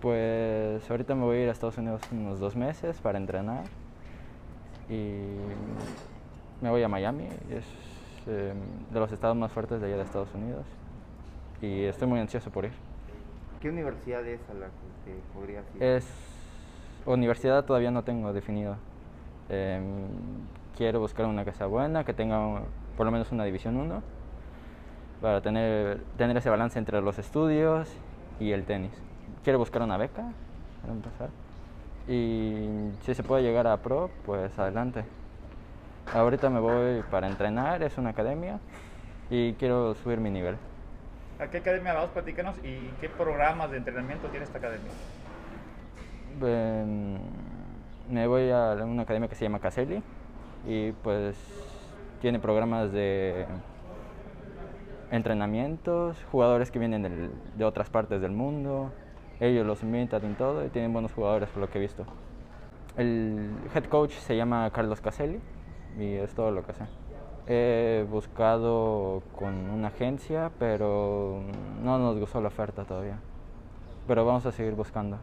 Pues ahorita me voy a ir a Estados Unidos unos dos meses para entrenar y me voy a Miami, es eh, de los estados más fuertes de allá de Estados Unidos y estoy muy ansioso por ir. ¿Qué universidad es a la que te podrías ir? Es universidad todavía no tengo definido. Em, quiero buscar una que sea buena, que tenga por lo menos una división 1 para tener, tener ese balance entre los estudios y el tenis. Quiero buscar una beca para empezar. Y si se puede llegar a pro, pues adelante. Ahorita me voy para entrenar, es una academia y quiero subir mi nivel. ¿A qué academia vamos? Platícanos y qué programas de entrenamiento tiene esta academia. Em, me voy a una academia que se llama Caselli y pues tiene programas de entrenamientos, jugadores que vienen del- de otras partes del mundo, ellos los invitan y todo y tienen buenos jugadores por lo que he visto. El head coach se llama Carlos Caselli y es todo lo que sé. He buscado con una agencia, pero no nos gustó la oferta todavía. Pero vamos a seguir buscando.